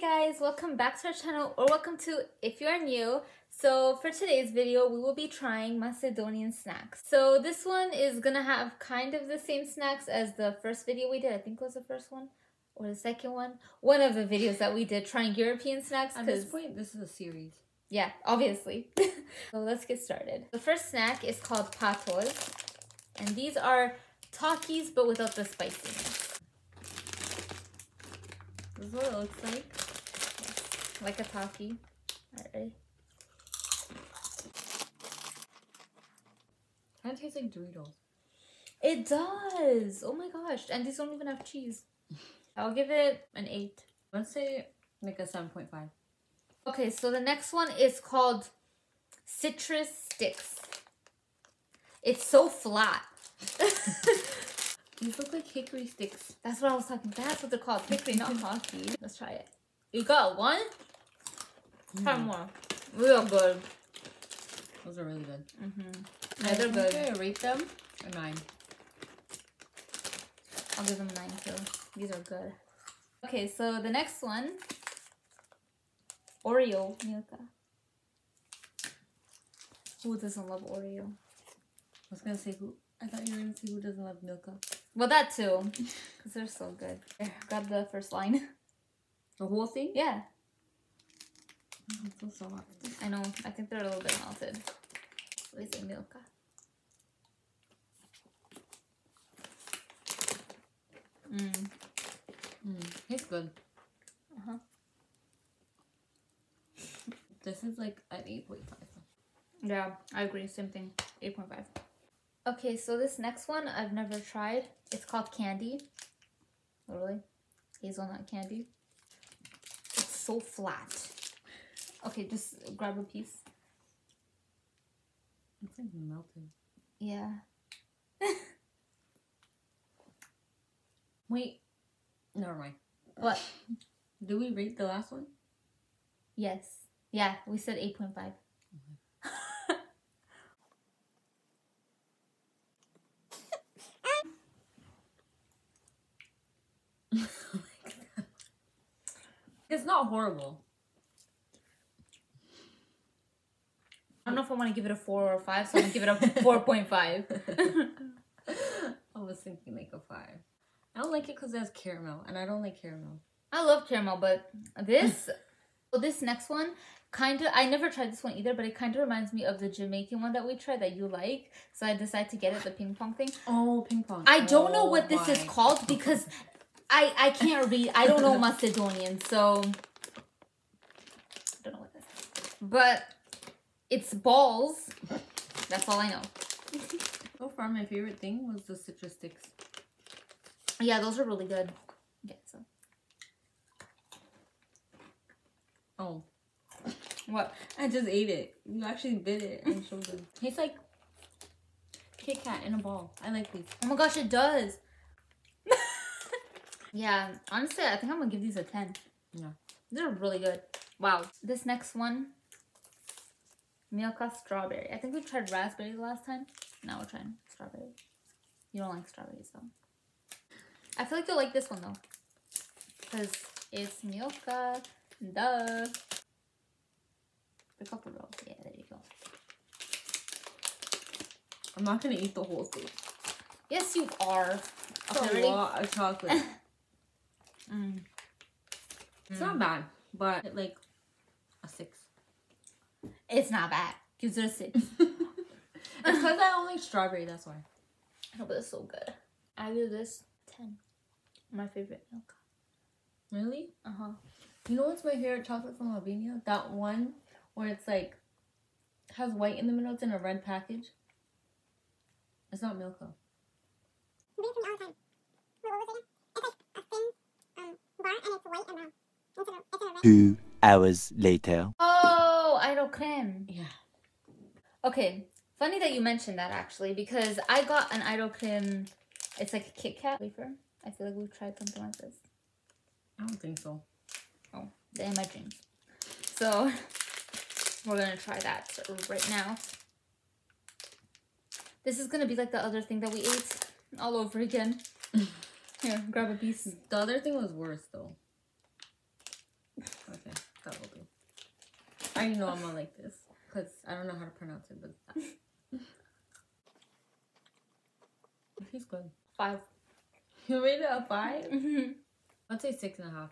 guys, welcome back to our channel or welcome to if you are new. So for today's video, we will be trying Macedonian snacks. So this one is gonna have kind of the same snacks as the first video we did. I think it was the first one or the second one. One of the videos that we did trying European snacks. At this point, this is a series. Yeah, obviously. so let's get started. The first snack is called patos. And these are Takis but without the spiciness. This is what it looks like. Like a Taki. Alright. Kind of tastes like Doritos. It does. Oh my gosh. And these don't even have cheese. I'll give it an 8. Let's say like a 7.5. Okay, so the next one is called Citrus Sticks. It's so flat. These look like hickory sticks. That's what I was talking. That's what they're called. Hickory, not hockey. Let's try it. You got one? Try Mm. more. Real good. Those are really good. Mm-hmm. Yeah, they're I good. think I rate them a 9. I'll give them 9 too. These are good. Okay, so the next one. Oreo Milka. Who doesn't love Oreo? I was gonna say who. I thought you were gonna say who doesn't love Milka. Well, that too. Because they're so good. Here, grab the first line. The whole thing? yeah, It's so soft. I know. I think they're a little bit melted. What is it, Milka? Mm. Mm, tastes good. Uh-huh. This is like an 8.5. Yeah, I agree. Same thing. 8.5. Okay, so this next one I've never tried. It's called Candy. Literally. Hazelnut candy. It's so flat. Okay, just grab a piece. It's like melted. Yeah. Wait. Never mind. What? Do we rate the last one? Yes. Yeah, we said 8.5. It's not horrible. I don't know if I want to give it a 4 or a 5, so I'm to give it a 4.5. I was thinking like a 5. I don't like it because it has caramel, and I don't like caramel. I love caramel, but this, well, this next one, kind of, I never tried this one either, but it kind of reminds me of the Jamaican one that we tried that you like. So I decided to get it, the ping pong thing. Oh, ping pong. I don't know Oh what this is oh, called because I I can't read. I don't know Macedonian, so I don't know what this is. But it's balls. That's all I know. So far, my favorite thing was the citrus sticks. Yeah, those are really good. So Oh, what? I just ate it. You actually bit it and showed them. Tastes like Kit Kat in a ball. I like these. Oh my gosh, it does. yeah, honestly, I think I'm gonna give these a 10. Yeah. They're really good. Wow. This next one, Milka strawberry. I think we tried raspberry last time. Now we're trying strawberry. You don't like strawberries though. I feel like you'll like this one though. Because it's Milka. Duh. Pick up a roll. Yeah, there you go. I'm not gonna eat the whole thing. Yes, you are. It's Okay, a ready? lot of chocolate. Mm. It's not bad, but like a six. It's not bad. Gives it a six. it's because I don't like strawberry. That's why. No, but it's so good. I give this 10. My favorite milk. Really? Uh huh. You know what's my favorite chocolate from Albania? That one where it's like has white in the middle. It's in a red package. It's not Milka. We get from all the time. What was it? It's like a thin um, bar and it's white and brown. It's in a, it's in a red. Two hours later. Idol creme. Yeah. Okay, funny that you mentioned that actually because I got an idol creme. It's like a Kit Kat wafer. I feel like we've tried something like this. I don't think so. Oh, they're in my dreams. So we're gonna try that right now. This is gonna be like the other thing that we ate all over again. Here, grab a piece. The other thing was worse though. I know I'm not like this because I don't know how to pronounce it, but that. tastes good. Five. You rate it a five? Mhm. I'd say six and a half.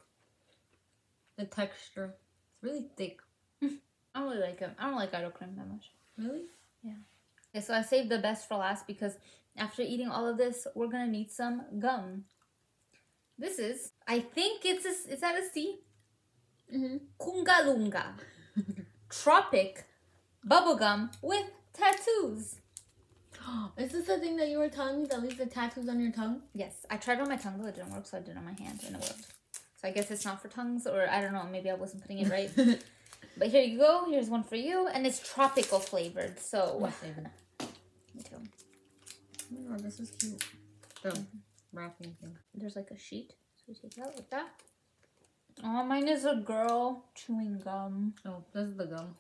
The texture, it's really thick. I don't really like it. I don't like Idol creme that much. Really? Yeah. Okay, so I saved the best for last because after eating all of this, we're gonna need some gum. This is, I think it's a, is that a C? Mm-hmm. Kunga Lunga. Tropic bubblegum with tattoos. Is this the thing that you were telling me that leaves the tattoos on your tongue? Yes, I tried on my tongue, but it didn't work, so I did it on my hand and it worked. So I guess it's not for tongues, or I don't know, maybe I wasn't putting it right. but here you go, here's one for you, and it's tropical flavored, so. My favorite. Me too. Oh this is cute. The wrapping thing. There's like a sheet, so we take it out like that. Oh, mine is a girl chewing gum. Oh, this is the gum.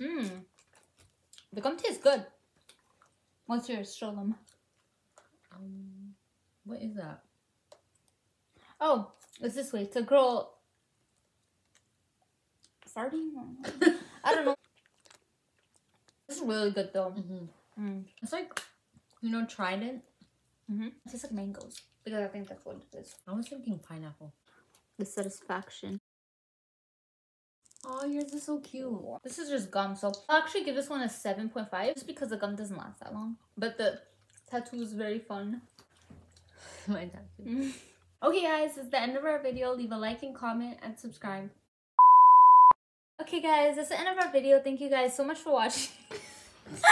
Mmm. The gum tastes good. What's yours? Show them. Um, what is that? Oh, it's this way. It's a girl farting. I don't know. This is really good though. Mm-hmm. Mm. It's like, you know, Trident. Mm-hmm. It tastes like mangoes because I think that's what it is. I was thinking pineapple. The satisfaction. Oh, yours is so cute. This is just gum, so I'll actually give this one a seven point five just because the gum doesn't last that long. But the tattoo is very fun. My tattoo. Okay, guys, this is the end of our video. Leave a like and comment and subscribe. Okay, guys, that's the end of our video. Thank you guys so much for watching.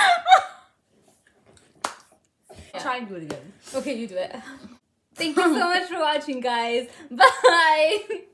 Try and do it again. okay, you do it. Thank you so much for watching, guys. Bye.